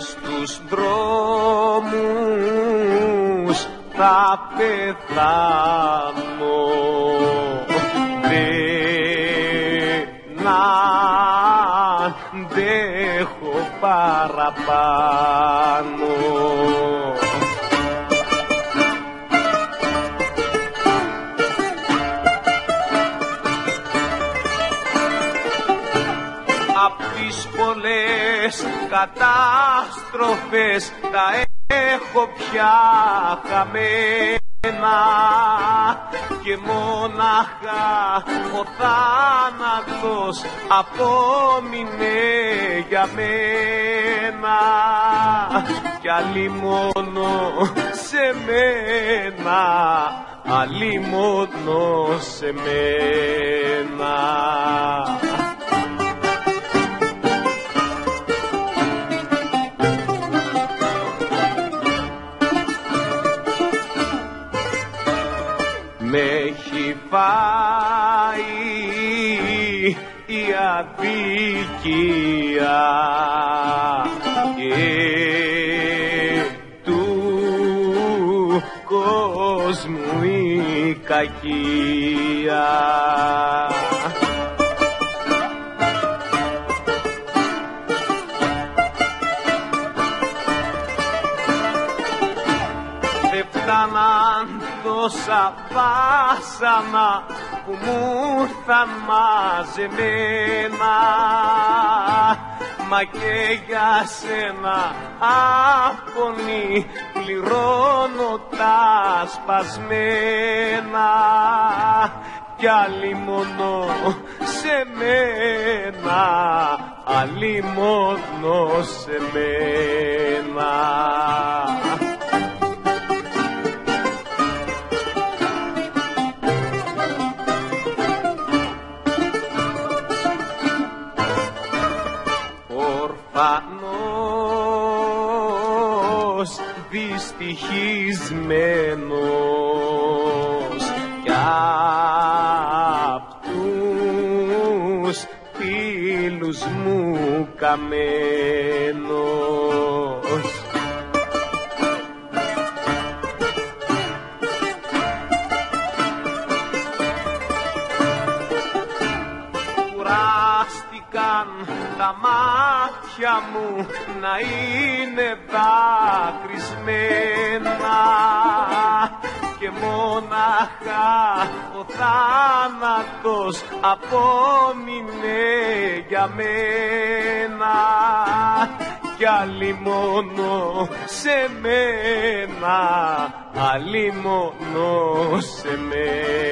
στους δρόμους θα πεθάνω. Δεν αντέχω παραπάνω. Τις πολλές κατάστροφες τα έχω πια χαμένα. Και μόναχα ο θάνατος απόμεινε για μένα. Κι άλλη μόνο σε μένα. Άλλη μόνο σε μένα με έχει φάει η αδικία και του κόσμου η κακία. Δεν φτάναν τόσα βάσανα που μου ήρθαν μαζεμένα μα και για σένα άφωνη πληρώνω τα σπασμένα κι άλλη μόνο σε μένα, άλλη μόνο σε μένα. Ορφανός δυστυχισμένος κι απ' τους φίλους μου καμένος. Κουράστηκαν τα μάτια μου να είναι δάκρυσμένα και μόναχα ο θάνατος απόμεινε για μένα κι άλλη μόνο σε μένα, άλλη μόνο σε μένα.